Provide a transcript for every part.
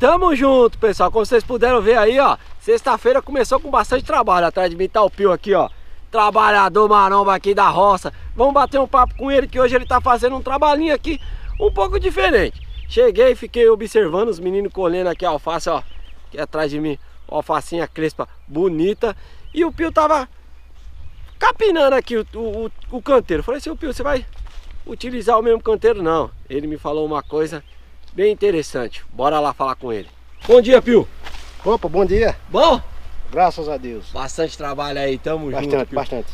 tamo junto, pessoal. Como vocês puderam ver aí, ó. Sexta-feira começou com bastante trabalho. Atrás de mim tá o Pio aqui, ó. Trabalhador maromba aqui da roça. Vamos bater um papo com ele, que hoje ele tá fazendo um trabalhinho aqui um pouco diferente. Cheguei, fiquei observando os meninos colhendo aqui a alface, ó. Aqui atrás de mim, alfacinha crespa bonita. E o Pio tava capinando aqui o, o, o canteiro. Falei assim, o Pio, você vai utilizar o mesmo canteiro? Não. Ele me falou uma coisa bem interessante. Bora lá falar com ele. Bom dia, Pio. Opa, bom dia. Bom? Graças a Deus. Bastante trabalho aí, tamo bastante, junto. Pio. Bastante,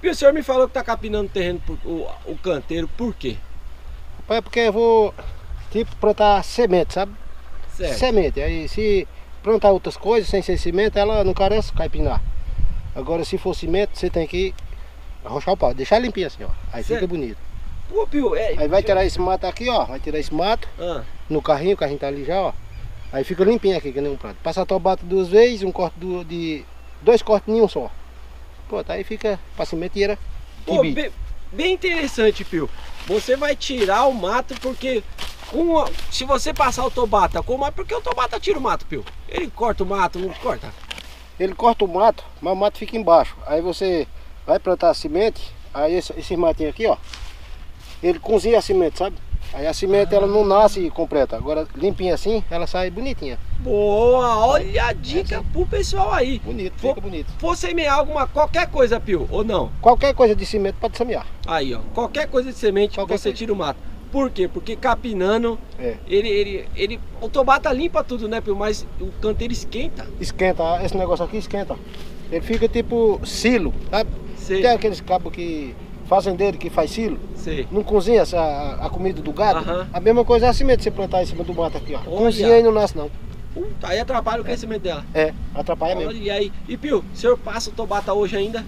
Pio, o senhor me falou que tá capinando o terreno, por, o, o canteiro, por quê? É porque eu vou, tipo, plantar semente, sabe? Certo. Semente. Aí se plantar outras coisas sem ser semente, ela não carece caipinar. Agora se for semente, você tem que arrochar o pau, deixar limpinho assim, ó. Aí Certo. fica bonito. Pô, Pio, é... Aí vai tirar esse mato aqui, ó. Vai tirar esse mato Ah, no carrinho, o carrinho tá ali já, ó. Aí fica limpinho aqui, que nem um prato. Passa a tobata duas vezes, um corte do, de. Dois cortes em um só. Pronto, aí fica pra sementeira. Pô, bem, bem interessante, Pio. Você vai tirar o mato porque com a- se você passar o tobata com o mato, porque o tobata tira o mato, Pio. Ele corta o mato, não corta? Ele corta o mato, mas o mato fica embaixo. Aí você vai plantar a semente, aí esse, esse matinho aqui, ó. Ele cozinha a semente, sabe? Aí a semente ela não nasce completa. Agora limpinha assim, ela sai bonitinha. Boa, olha a dica pro pessoal aí. Bonito, fica bonito. For semear alguma, qualquer coisa, Pio, ou não? Qualquer coisa de semente pode semear. Aí, ó, qualquer coisa de semente Qualquer você coisa. tira o mato. Por quê? Porque capinando, É. ele, ele, ele, o tobata limpa tudo, né, Pio? Mas o canteiro esquenta. Esquenta, esse negócio aqui esquenta. Ele fica tipo silo, sabe? Sei, Tem aqueles cabos que. Fazendeiro que faz silo, sei. não cozinha a, a comida do gado. Aham. A mesma coisa é a semente você plantar em cima do mato aqui, ó. Olha. Cozinha e não nasce não. Puta, aí atrapalha o crescimento dela. É, atrapalha mesmo. Olha aí. E Pio, o senhor passa o tobata hoje ainda?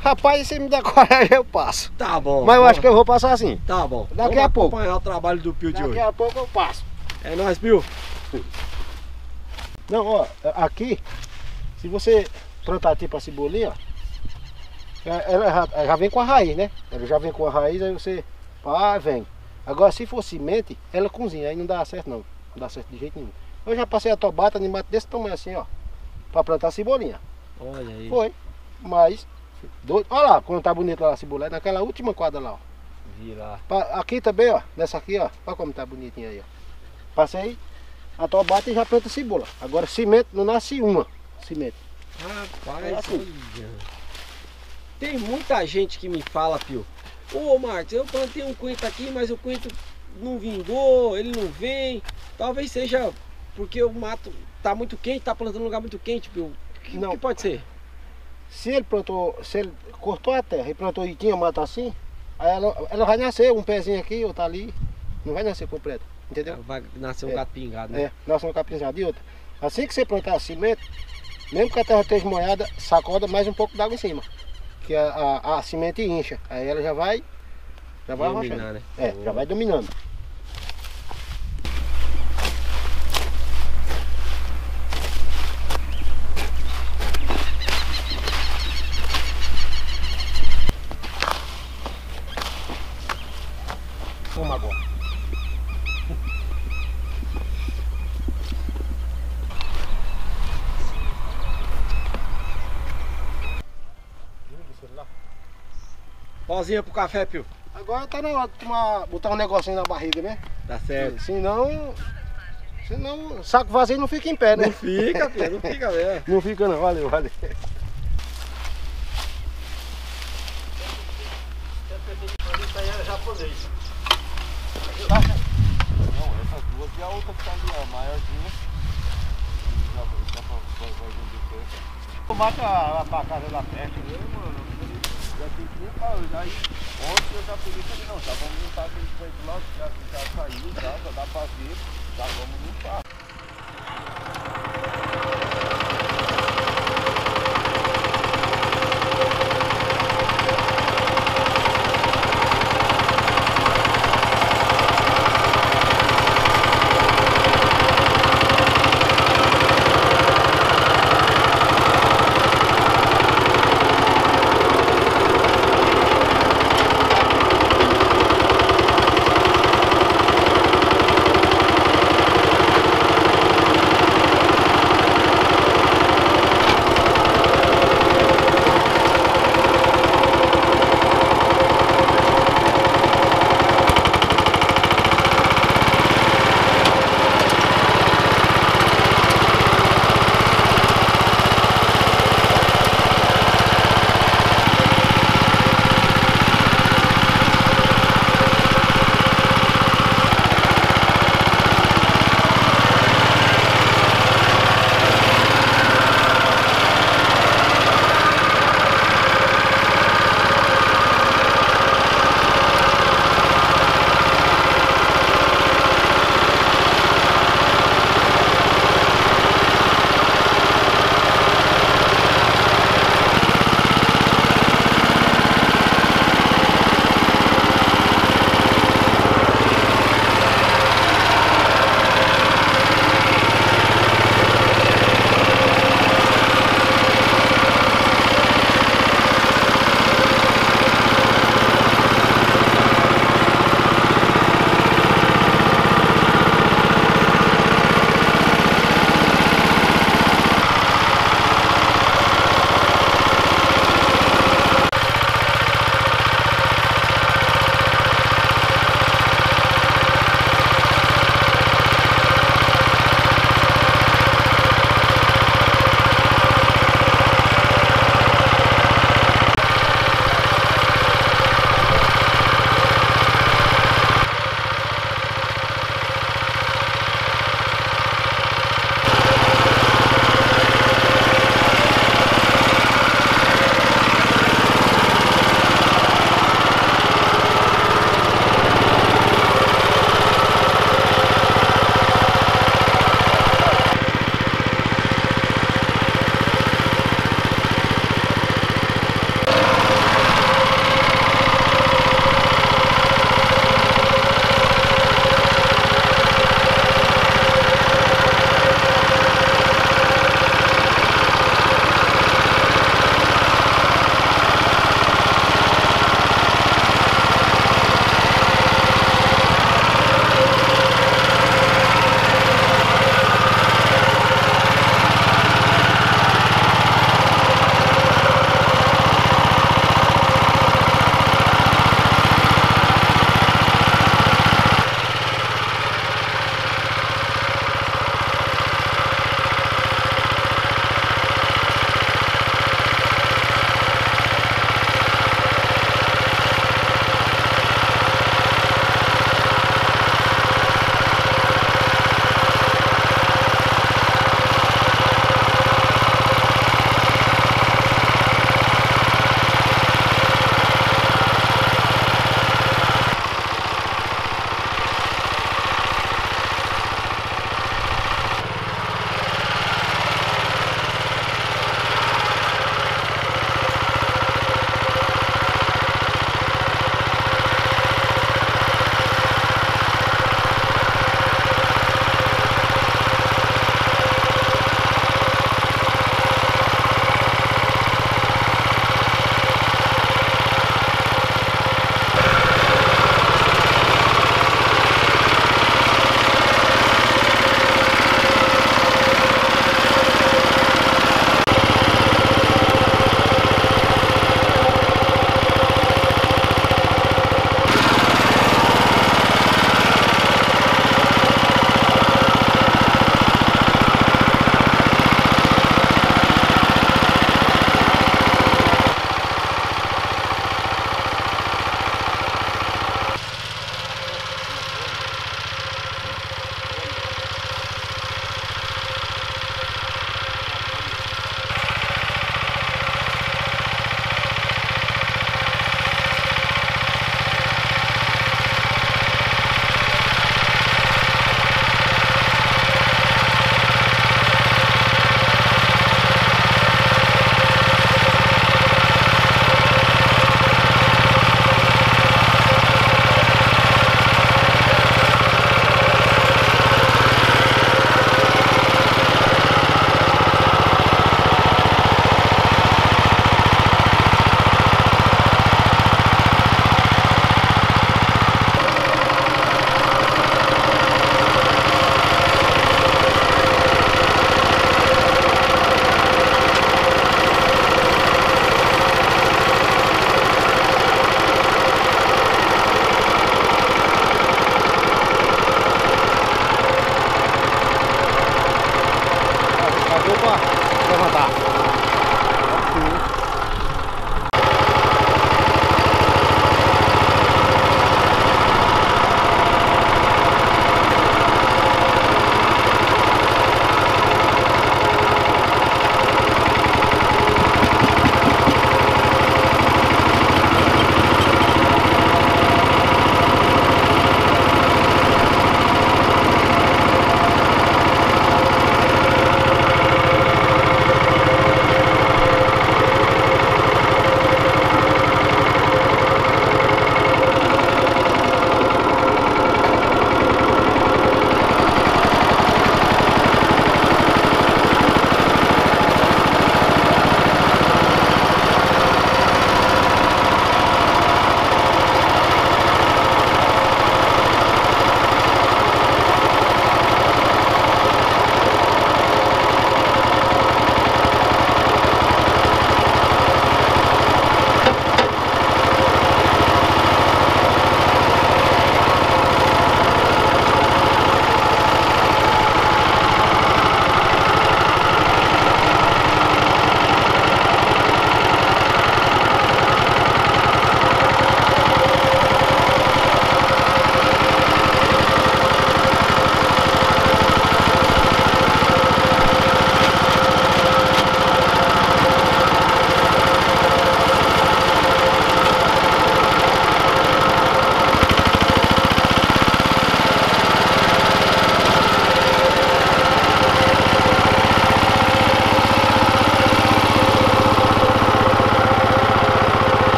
Rapaz, se me dá coragem, eu passo. Tá bom. Mas eu acho que eu vou passar assim. Tá bom. Daqui Vamos a pouco. acompanhar o trabalho do Pio de Daqui hoje. a pouco eu passo. É nóis, Pio. Não, ó, aqui, se você plantar tipo a cebolinha, ó, ela já, já vem com a raiz, né? Ela já vem com a raiz, aí você, pá, vem. Agora, se for semente, ela cozinha, aí não dá certo não. Não dá certo de jeito nenhum. Eu já passei a tobata de mato desse tamanho assim, ó, pra plantar cebolinha. Olha aí. Foi, mas, doido. Olha lá, quando tá bonito lá a cebolinha, naquela última quadra lá, ó. Vi lá. Aqui também, ó, nessa aqui, ó, olha como tá bonitinho aí, ó. Passei a tobata e já planta cebola. Agora, semente, não nasce uma semente. Rapaz, É assim. olha. Tem muita gente que me fala, Pio. Ô Marcos, eu plantei um coentro aqui, mas o coentro não vingou, ele não vem. Talvez seja porque o mato tá muito quente, tá plantando num lugar muito quente, Pio. O que, Não. que pode ser? Se ele plantou, se ele cortou a terra e plantou e tinha mato assim, aí ela, ela vai nascer um pezinho aqui, outro ali, não vai nascer completo, entendeu? Vai nascer um É. gato pingado, né? É, nasce uma capinha de outra. Assim que você plantar a semente, mesmo que a terra esteja molhada, sacoda mais um pouco d'água em cima. Que a, a, a semente incha. Aí ela já vai, já vai Dominar, né? É, já vai dominando. Vamos agora. Pauzinha pro café, Pio. Agora tá na hora de tomar, botar um negocinho na barriga, né? Tá certo. Senão, senão saco vazio não fica em pé, né? Não fica, Pio, não fica mesmo. Não fica não, valeu, valeu. Não, essas duas e a outra que tá ali, ó, maiorzinha. Já, já pra, vai, vai vir depois. Mata a, a casa da peste, eu, mano. Já tem que limpar, eu já ontem eu já peguei e falei, não, já vamos limpar aquele coisa lá, já, já saiu, já, já dá pra ver, já vamos limpar.